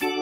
Bye.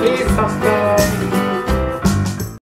Peace,